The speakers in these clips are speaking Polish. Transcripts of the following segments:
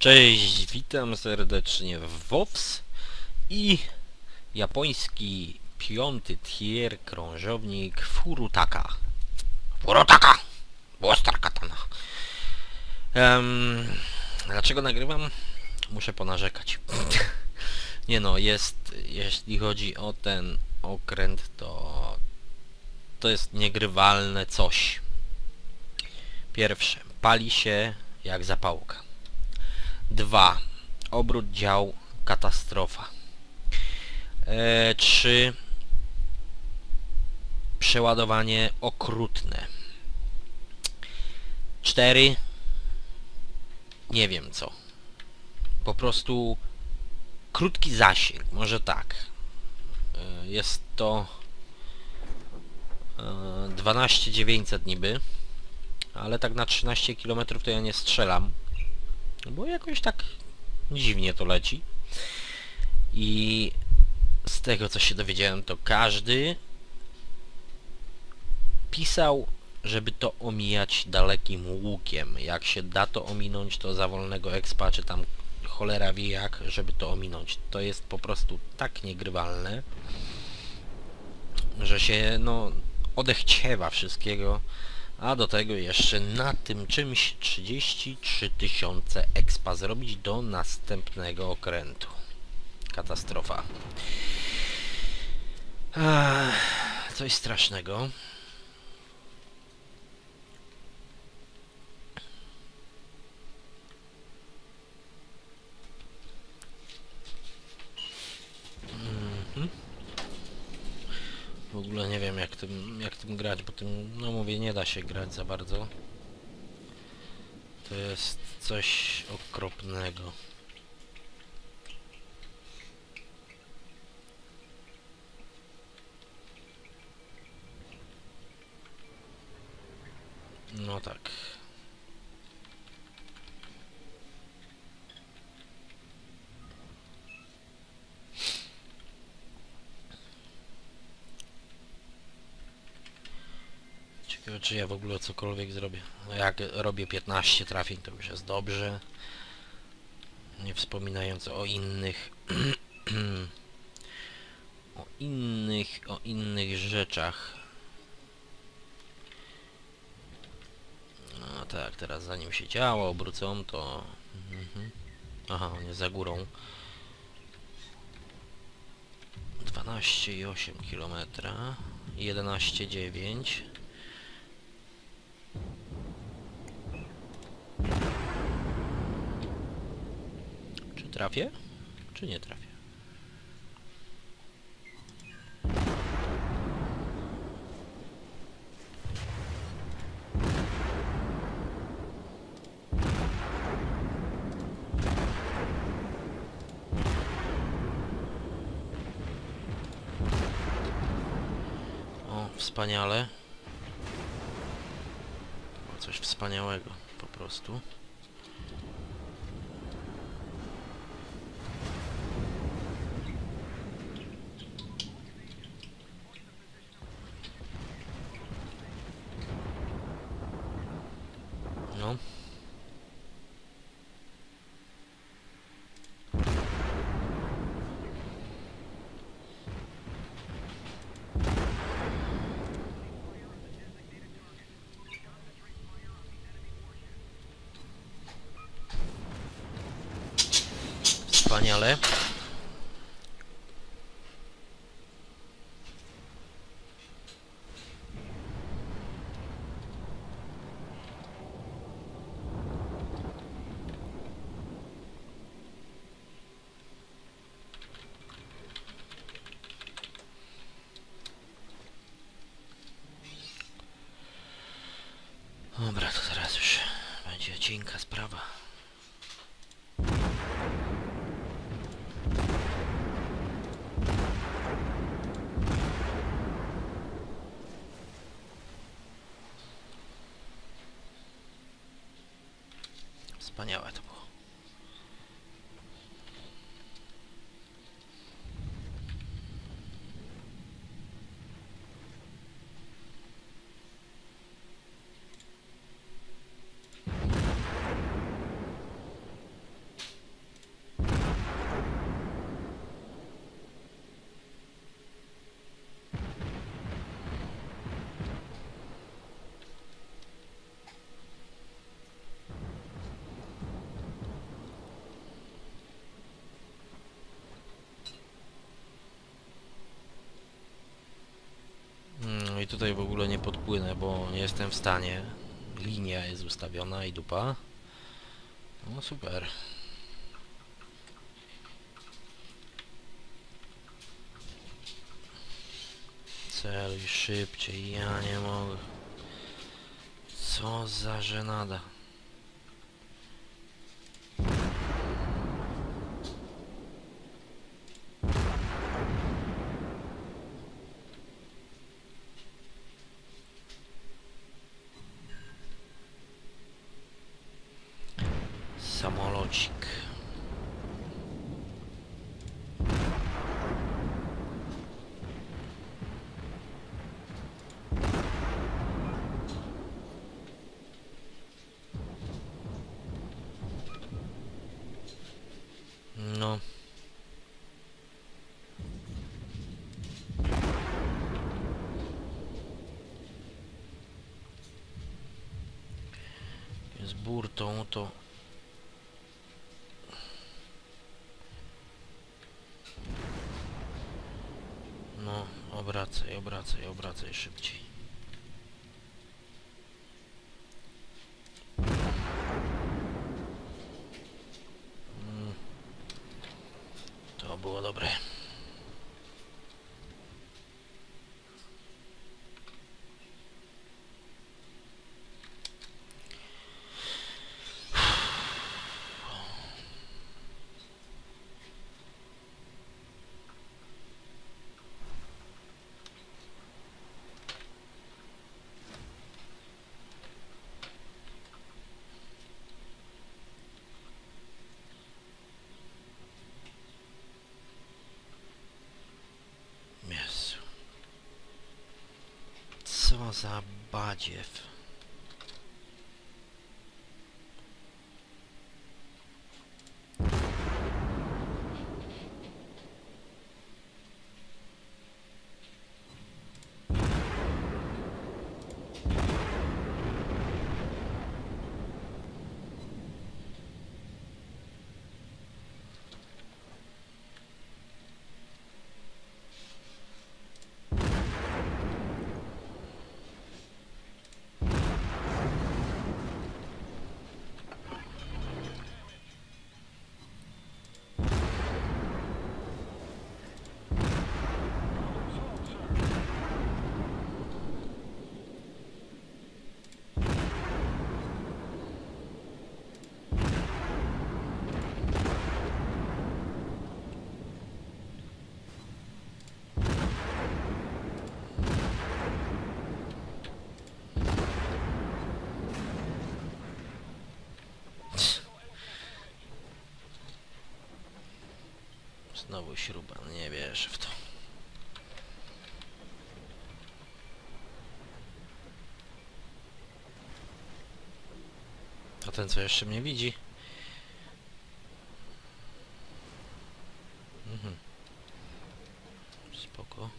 Cześć, witam serdecznie w WOWS i japoński piąty tier krążownik Furutaka. Furutaka! Błostar katana. Em, dlaczego nagrywam? Muszę ponarzekać. Nie no, jest, jeśli chodzi o ten okręt, to to jest niegrywalne coś. Pierwsze, pali się jak zapałka. 2. Obrót dział katastrofa. E, 3. Przeładowanie okrutne. 4. Nie wiem co. Po prostu krótki zasięg, może tak. E, jest to e, 12900 niby, ale tak na 13 km to ja nie strzelam. Bo jakoś tak dziwnie to leci. I z tego co się dowiedziałem, to każdy pisał, żeby to omijać dalekim łukiem. Jak się da to ominąć, to za wolnego expa, czy tam cholera wie jak, żeby to ominąć. To jest po prostu tak niegrywalne, że się no odechciewa wszystkiego. A do tego jeszcze na tym czymś 33 tysiące expa zrobić do następnego okrętu. Katastrofa. Ach, coś strasznego. Mhm. W ogóle nie wiem jak tym, jak tym grać, bo tym, no mówię, nie da się grać za bardzo. To jest coś okropnego. No tak. Czy ja w ogóle cokolwiek zrobię. No jak robię 15 trafień to już jest dobrze. Nie wspominając o innych o innych, o innych rzeczach. No tak, teraz zanim się działa obrócą to... Mhm. Aha, on jest za górą. 12,8 km 11,9 Czy trafię? Czy nie trafię? O, wspaniale. Coś wspaniałego, po prostu. No. Wspaniale. Dobra, to teraz już będzie cienka sprawa. вполне в этом. Tutaj w ogóle nie podpłynę, bo nie jestem w stanie. Linia jest ustawiona i dupa. No super. Celuj szybciej, ja nie mogę. Co za żenada. Samolocik. No. Z burtą to... No, obracaj, obracaj, szybciej. Co za badziew. Znowu śruba, nie wierzę w to. A ten co jeszcze mnie widzi? Mhm. Spoko.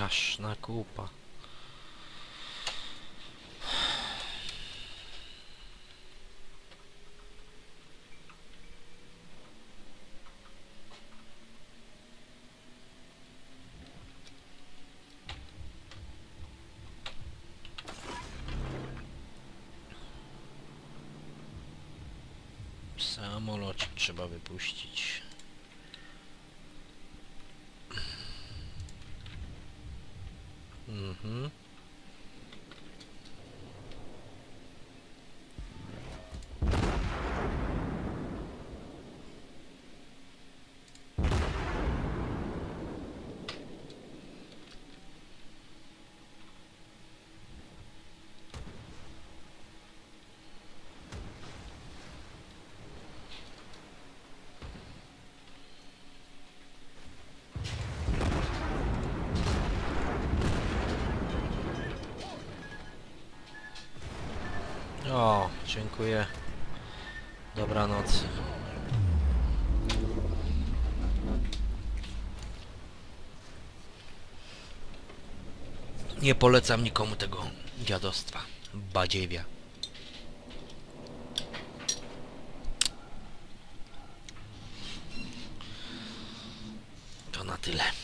Straszna kupa. Samolocik trzeba wypuścić. Mhm. Dziękuję. Dobranoc. Nie polecam nikomu tego dziadostwa. Badziewia. To na tyle.